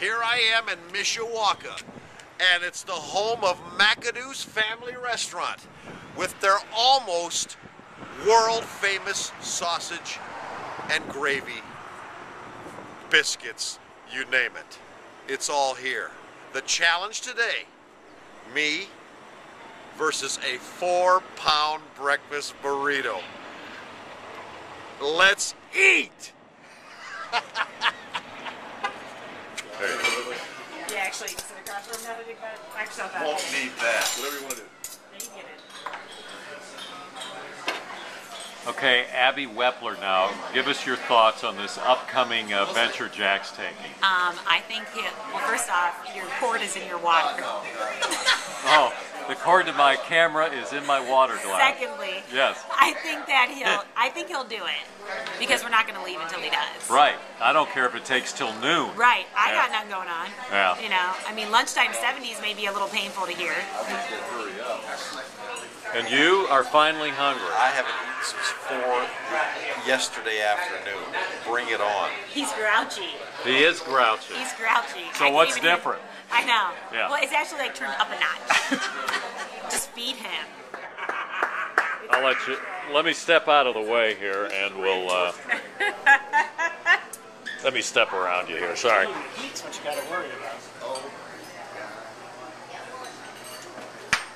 here I am in Mishawaka, and it's the home of Macadoo's Family Restaurant with their almost world famous sausage and gravy, biscuits, you name it. It's all here. The challenge today me versus a four pound breakfast burrito. Let's eat! Yeah, actually, sit across from another big bed. Actually, not that Won't need that. Whatever you want to do. There you get it. Okay, Abby Wepler now, give us your thoughts on this upcoming uh, venture Jack's taking. Um, I think he, well, first off, your cord is in your water. Oh, the cord to my camera is in my water glass. Secondly, Yes. I think that he'll, I think he'll do it because we're not going to leave until he does. Right. I don't care if it takes till noon. Right. I Yeah. got nothing going on. Yeah. You know, I mean, lunchtime 70s may be a little painful to hear. And you are finally hungry. I haven't eaten since four yesterday afternoon. Bring it on. He's grouchy. He is grouchy. He's grouchy. So I can't what's even hear- different? I know. Yeah. Well, it's actually like turned up a notch. Just feed him. I'll let you. Let me step out of the way here, and we'll. Uh, let me step around you here. Sorry. Heat's what you gotta worry about.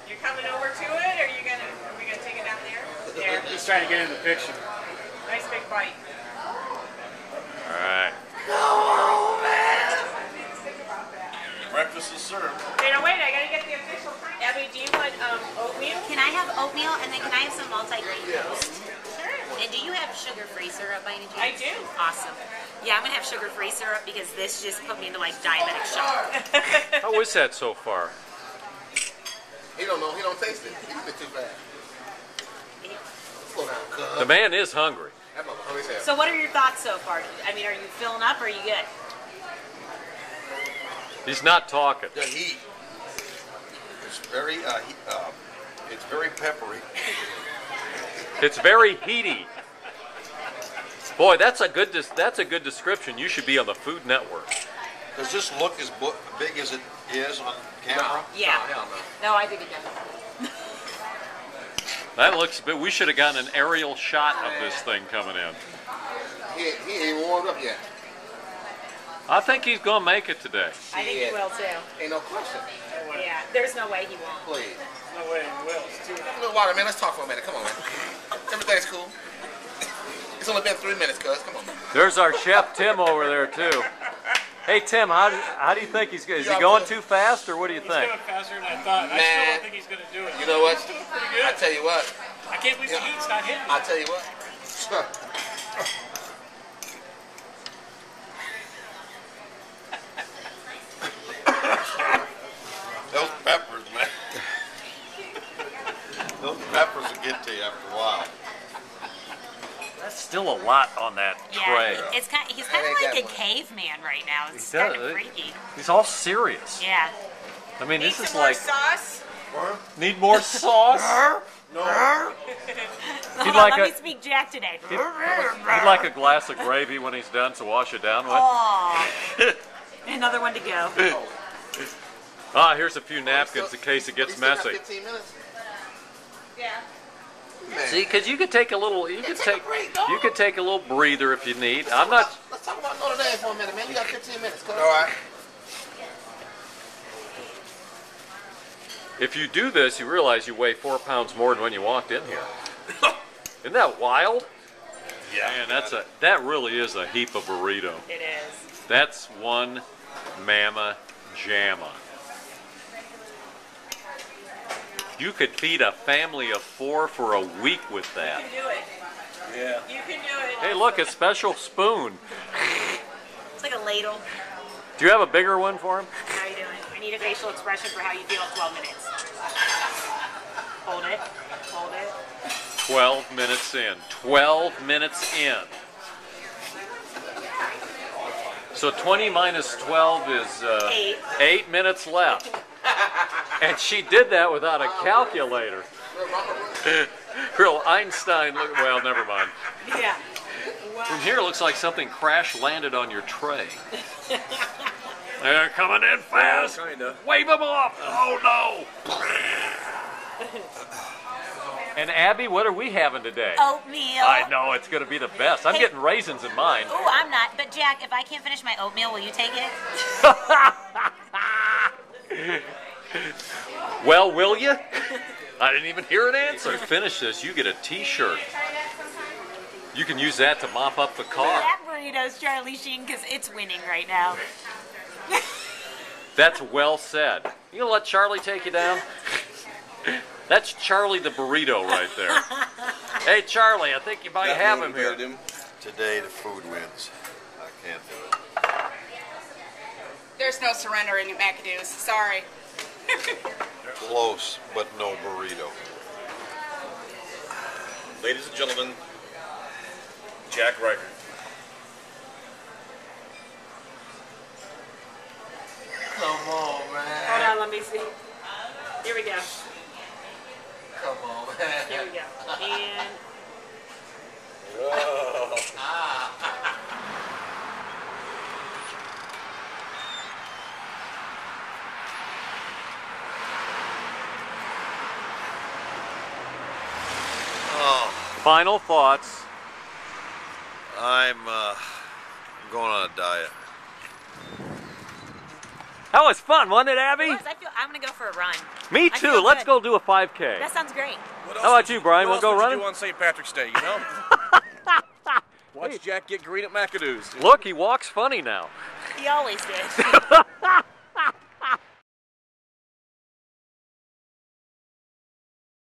You're coming over to it, or you gonna? Are we gonna take it down there? There. He's trying to get in the picture. Nice big bite. All right. Breakfast is served. Hey, no, wait, I gotta get the official print. Abby, do you want um, oatmeal? Can I have oatmeal and then can I have some multi-grain toast? Sure. And do you have sugar-free syrup by any chance? I do. Awesome. Yeah, I'm gonna have sugar-free syrup because this just put me into like diabetic shock. How is that so far? He don't know. He don't taste it. He's a bit too fast. Slow down, cuz. The man is hungry. That mother hungry as hell. So, what are your thoughts so far? I mean, are you filling up, or are you good? He's not talking. The heat. It's very, uh, he, uh, it's very peppery. It's very heaty. Boy, that's a good. Des- that's a good description. You should be on the Food Network. Does this look as bu- big as it is on camera? Yeah. hell no. No, I think it does. That looks. But we should have gotten an aerial shot of this thing coming in. He, ain't- he ain't warmed up yet. I think he's gonna make it today. I think he will too. Ain't no question. Yeah. There's no way he won't. Please. No way he will. It's too A little water, man. Let's talk for a minute. Come on, man. Everything's cool. It's only been three minutes, cuz. Come on, man. There's our chef Tim over there too. Hey Tim, how do, how do you think he's going? Is he going too fast, or what do you He's think? going faster than I thought. I still Man. don't think he's gonna do it. You know what? He's doing pretty I tell you what. I can't believe the heat's not hitting. Me. I tell you what. Those peppers, man. Those peppers will get to you after a while. That's still a lot on that tray. Yeah. It's kind. Of, He's kind of like a that caveman right now. It's He kind does. of freaky. He's all serious. Yeah. I mean, Need this is more like sauce? need more sauce. Hold on, like let a- me speak Jack today. He'd like a glass of gravy when he's done to wash it down with. Oh. Another one to go. Ah, here's a few napkins in case it gets messy. 15 minutes. Yeah. Man. See, because you could take a little, you could take a take, break, you could take a little breather if you need. I'm not. Let's talk about Notre Dame for a minute, man. You got 15 minutes, cuz. All right. If you do this, you realize you weigh four pounds more than when you walked in here. Isn't that wild? Yeah. Man, that's a that really is a heap of burrito. It is. That's one mama jamma. You could feed a family of four for a week with that. You can do it. Yeah. You can do it. Hey, look, a special spoon. It's like a ladle. Do you have a bigger one for him? How you doing? I need a facial expression for how you feel at 12 minutes. Hold it. Hold it. 12 minutes in. 12 minutes in. So 20 minus 12 is uh, Eight. eight minutes left. And she did that without a calculator. Real Einstein. Look, well, never mind. Yeah. From here, it looks like something crash landed on your tray. They're coming in fast. kinda. Wave them off. Oh no. and Abby, what are we having today? Oatmeal. I know it's going to be the best. I'm Hey. getting raisins in mine. Oh, I'm not. But Jack, if I can't finish my oatmeal, will you take it? Well, will you? I didn't even hear an answer. Finish this, you get a T-shirt. You can use that to mop up the car. That burrito's Charlie Sheen because it's winning right now. That's well said. You gonna let Charlie take you down? That's Charlie the burrito right there. Hey, Charlie, I think you might have him here. Today the food wins. I can't do it. There's no surrendering at Macadoo's. Sorry. Close, but no burrito. Ladies and gentlemen, Jack Reichert. Come on, man. Hold on, let me see. Here we go. Come on, man. Here we go. And Oh, Final thoughts. I'm uh, going on a diet. That was fun, wasn't it, Abby? Plus, I feel I'm gonna go for a run. Me too. Let's good. go do a 5K. That sounds great. What How about would you, Brian? What Wanna else go would running? you do on St. Patrick's Day, you know? Watch Jack get green at Macadoo's. Look, he walks funny now. He always did.